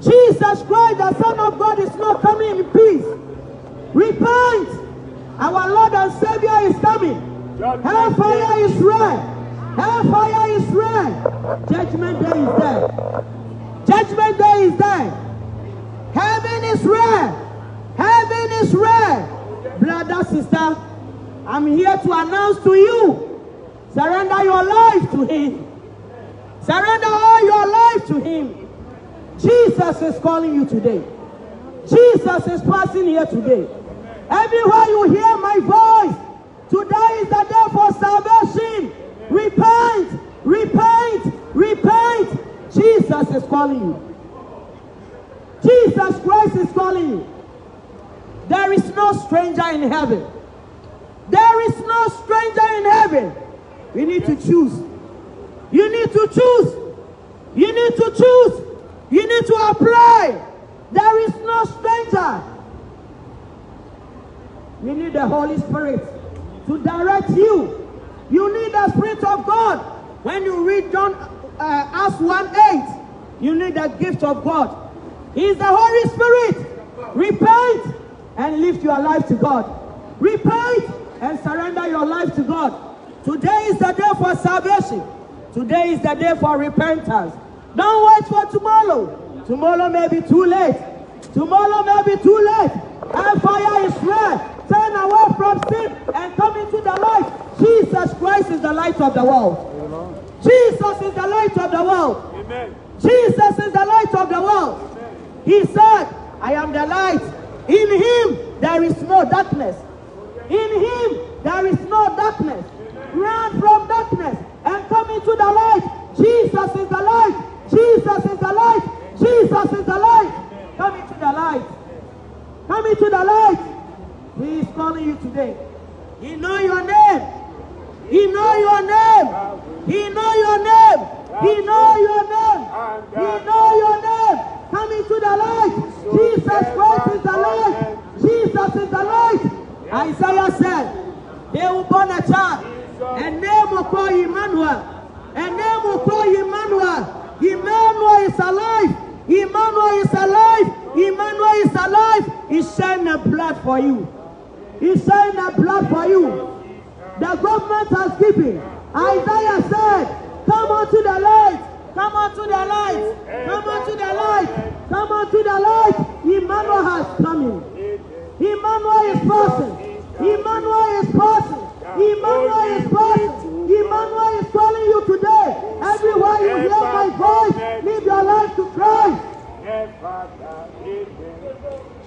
Jesus Christ, the Son of God, is not coming in peace. Repent. Our Lord and Savior is coming. Hellfire is red. Hellfire is red. Judgment day is there. Judgment day is there. Heaven is red. Heaven is red. Brother, sister, I'm here to announce to you surrender your life to Him. Surrender all your life to Him. Jesus is calling you today. Jesus is passing here today. Everywhere you hear my voice, today is the day for salvation. Repent, repent, repent. Jesus is calling you. Jesus Christ is calling you. There is no stranger in heaven. There is no stranger in heaven. You need to choose. You need to choose. You need to choose. You need to apply. There is no stranger. You need the Holy Spirit to direct you. You need the Spirit of God. When you read John uh, Acts 1 8, you need the gift of God. He is the Holy Spirit. Repent and lift your life to God. Repent and surrender your life to God. Today is the day for salvation. Today is the day for repentance. Don't wait for tomorrow. Tomorrow may be too late. Tomorrow may be too late. And fire is red. Turn away from sin and come into the light. Jesus Christ is the light of the world. Jesus is the light of the world. Amen. Jesus is the light of the world. He said, I am the light. In him there is no darkness. In him there is no darkness. Run from darkness and come into the light. Jesus is the light. Jesus is the light. Jesus is the light. Come into the light. Come into the light. He is calling you today. He know your name. He know your name. He know your name. He know your name. He know your name. Come into the light. Jesus Christ is the light. Jesus is the light. Isaiah said, they will born a child. And name will call Emmanuel. And name will call Emmanuel. Emmanuel is alive. Emmanuel is alive. Emmanuel is alive. He's shedding the blood for you. He's shedding the blood for you. The government has given. Isaiah said, Come unto the light. Come unto the light. Come unto the light. Come unto the light. Emmanuel has come in. Emmanuel is passing. Emmanuel is passing. Emmanuel is passing. Emmanuel is calling you today. Everywhere you hear my voice, live your life to Christ. Never.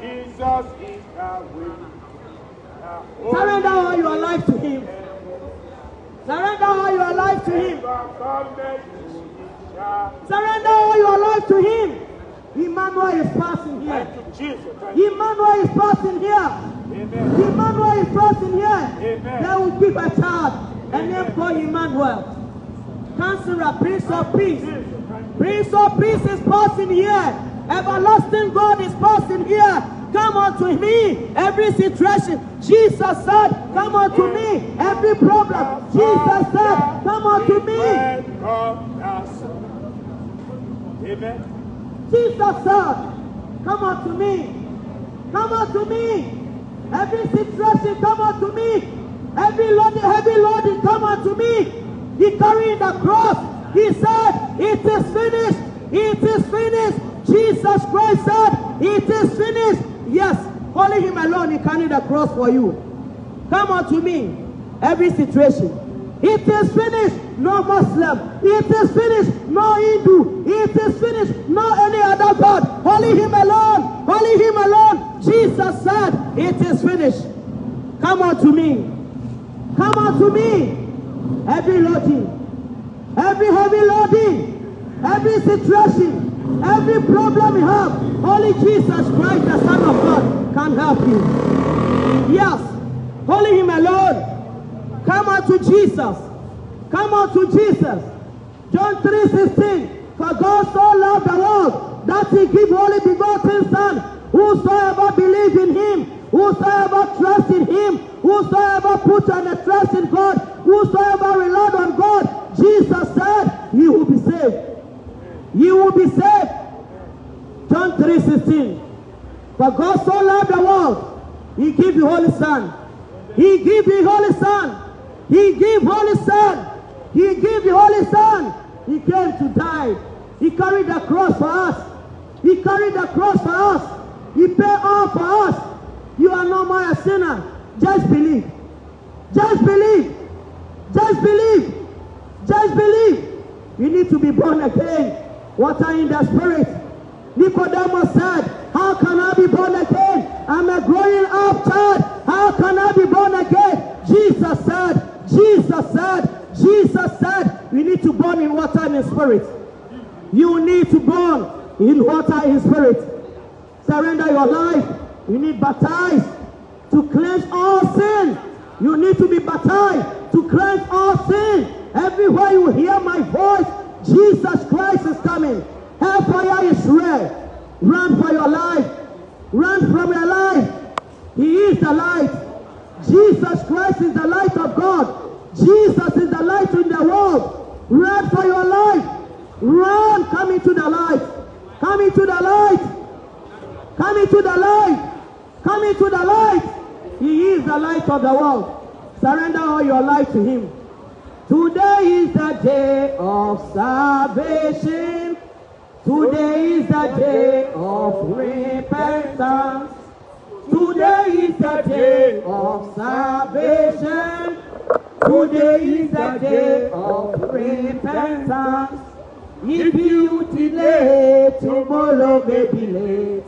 Jesus is the way. Surrender all your life to Him. Surrender all your life to Him. Surrender all your life to Him. Emmanuel is passing here. Thank you, Jesus. Thank you. Emmanuel is passing here. Amen. Emmanuel is passing here. Amen. They will be a child and name called Emmanuel. Counselor, Prince of Peace. Prince of Peace is passing here. Everlasting God is passing here. Come unto me, every situation. Jesus said, Come unto me, every problem. Jesus said, Come unto me. Amen. Jesus said, Come unto me. Come unto me. Every situation, come unto me. Every load, heavy loading, come unto me. He carried the cross. He said, It is finished. It is finished. Jesus Christ said, It is finished. Yes, only Him alone, He carried the cross for you. Come unto me. Every situation. It is finished. No Muslim. It is finished. No Hindu. It is finished. No any other God. Only Him alone. Only Him alone. Jesus said, It is finished. Come unto me. Come unto me. Every loading. Every heavy loading. Every situation. Every problem you have. Only Jesus Christ, the Son of God, can help you. Yes. Only Him alone. Come unto Jesus. Come unto Jesus. John 3:16. For God so loved the world that he gave only begotten Son. Whosoever believe in him, whosoever trust in him, whosoever put on a trust in God, whosoever rely on God, Jesus said, he will be saved. You will be saved. John John 3:16. For God so loved the world, He gave the Holy Son. He gave the Holy Son. He gave Holy Son. He gave the Holy Son. He came to die. He carried the cross for us. He carried the cross for us. He paid all for us. You are no more a sinner. Just believe. Just believe. Just believe. Just believe. You need to be born again. Water in the spirit. Nicodemus said, How can I be born again? I'm a growing up child. How can I be born again? Jesus said, Jesus said, Jesus said, we need to burn in water and in spirit. You need to burn in water and in spirit. Surrender your life. You need baptized to cleanse all sin. You need to be baptized to cleanse all sin. Everywhere you hear my voice, Jesus Christ is coming. Hellfire is red. Run for your life. Run from your into the light. He is the light of the world. Surrender all your life to Him. Today is the day of salvation. Today is the day of repentance. Today is the day of salvation. Today is the day of repentance. If you delay, tomorrow may be late.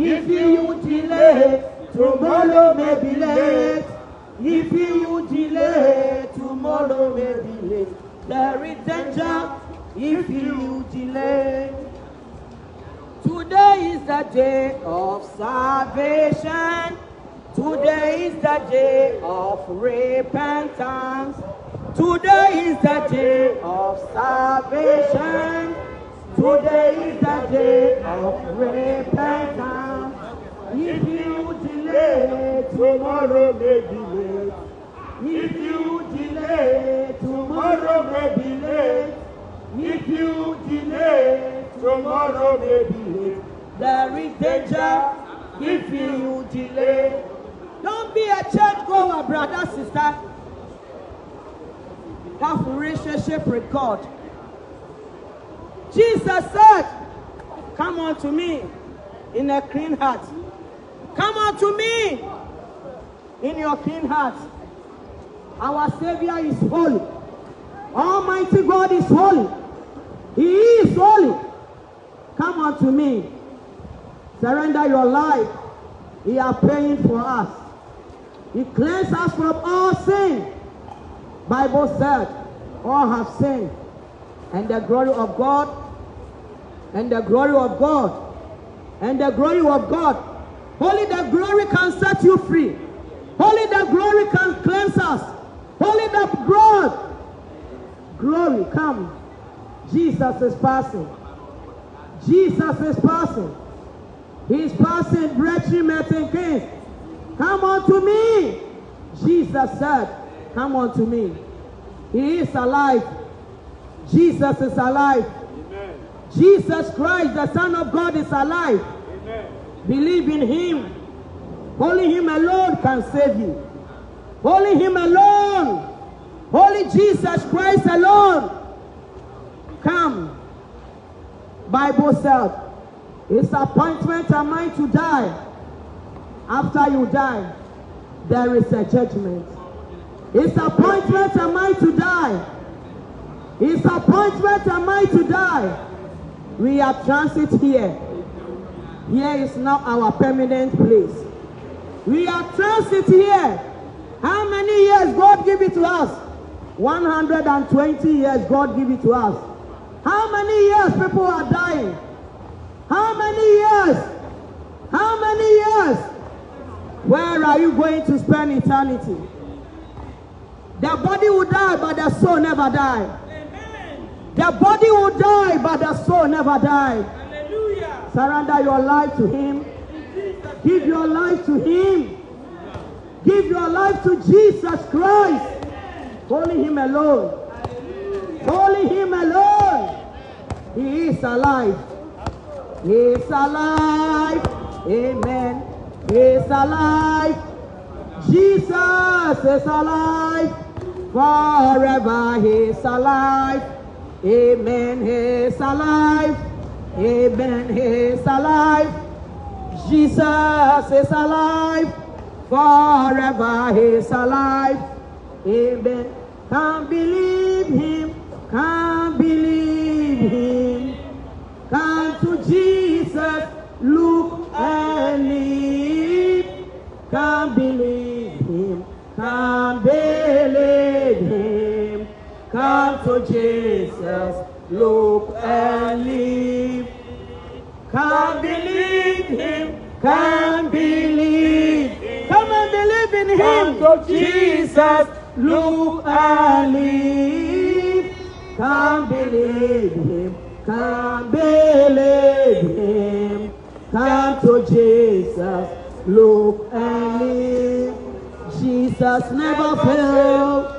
If you delay, tomorrow may be late. If you delay, tomorrow may be late. There is danger if you delay. Today is the day of salvation. Today is the day of repentance. Today is the day of salvation. Today is the day of repentance. If you delay, tomorrow may be late. If you delay, tomorrow may be late. If you delay, tomorrow may be late. There is danger if you delay. Don't be a church goer, brother, sister. Have relationship with God. Jesus said, Come unto me in a clean heart. Come unto me in your clean heart. Our Savior is holy. Almighty God is holy. He is holy. Come unto me. Surrender your life. He is paying for us. He cleanses us from all sin. Bible said, all have sinned. And the glory of God, and the glory of God, and the glory of God. Only the glory can set you free. Only the glory can cleanse us. Only the blood. Glory, come. Jesus is passing. Jesus is passing. He is passing, brethren, Martin Kings. Come unto me. Jesus said, Come unto me. He is alive. Jesus is alive. Jesus Christ, the Son of God, is alive. Amen. Believe in Him. Only Him alone can save you. Only Him alone. Only Jesus Christ alone. Come. Bible said, it's appointment am I to die. After you die, there is a judgment. It's appointment am I to die. It's appointment am I to die. We are transit here. Here is now our permanent place. We are transit here. How many years God give it to us? 120 years God give it to us. How many years people are dying? How many years? How many years? Where are you going to spend eternity? The body will die, but the soul never die. The body will die, but the soul never die. Hallelujah. Surrender your life to Him. Give your life to Him. Give your life to Jesus Christ. Only Him alone. Only Him alone. He is alive. He is alive. Amen. He is alive. Jesus is alive. Forever He is alive. Amen. He's alive. Amen. He's alive. Jesus is alive. Forever he's alive. Amen. Can't believe him. Can't believe him. Come to Jesus. Look and live. Can't believe him. Can't believe him. Come to Jesus. Look and live. Can't believe him. Can't believe. Come and believe in him. Come to Jesus. Look and live. Can't believe him. Can't believe him. Come to Jesus. Look and live. Jesus never failed.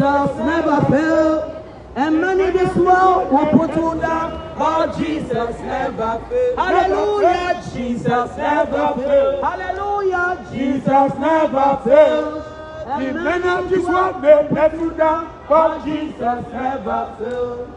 Jesus never failed. And many this world will put you down. But Jesus never failed. Hallelujah. Jesus never failed. Hallelujah. Jesus never fails. The men of this world may let you down, but Jesus never failed.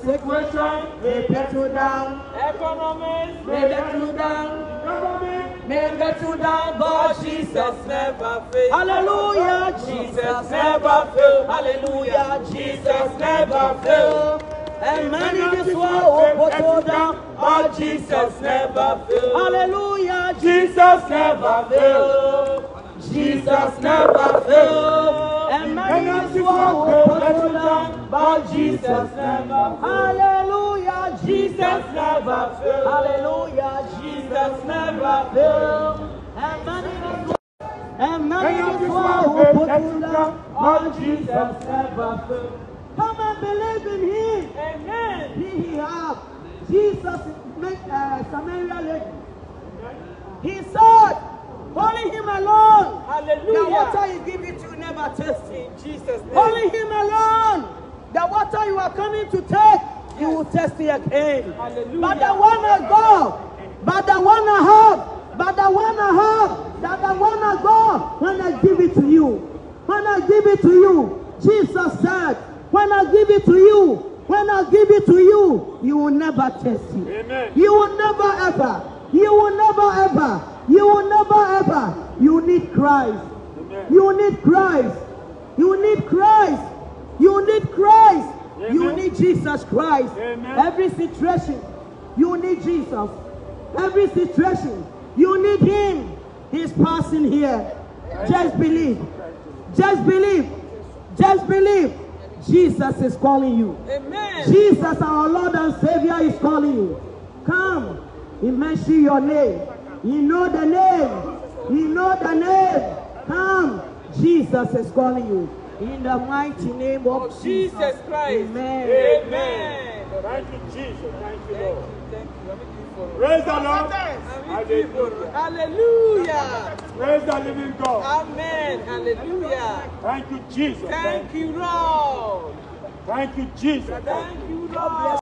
Situation may let you down. Economics May let you down. government. Let you down. But Jesus never fail. Hallelujah. Jesus never fail. Hallelujah. Jesus never fail. And many this world will you down. But Jesus never fail. Hallelujah. Jesus never fail. Jesus never fail. And many this world will you down. But Jesus never Hallelujah. Jesus never fail. Hallelujah. Jesus never fail. And many world and many of this this world world will put you down. but Jesus never fail. Come and believe in Him. Amen. He he have. Jesus make uh, Samaria lady. He said, only Him alone. The water He give it you never taste. In Jesus' name. Only Him alone. The water you are coming to take, you will test it again. Hallelujah. But the one I go, but the one I have, but the one I have, that the one I go, when I give it to you, when I give it to you, Jesus said, when I give it to you, when I give it to you, you will never test it. Amen. You will never ever, you will never ever, you will never ever, you need Christ. Amen. You need Christ. You need Christ. You need Christ. You need Jesus Christ. Amen. Every situation, you need Jesus. Every situation, you need Him. He's passing here. Just believe. Just believe. Just believe. Jesus is calling you. Amen. Jesus, our Lord and Savior, is calling you. Come. He mentioned your name. You know the name. You know the name. Come. Jesus is calling you. In the mighty name of Of Jesus. Jesus Christ. Amen. Amen. Thank you, Jesus. Thank you, Thank Lord. Thank you. With you Praise the Lord. Hallelujah. Hallelujah. Praise the living God. Amen. Hallelujah. Thank you, Jesus. Thank you, Lord. Thank you, Jesus. Thank you, Lord.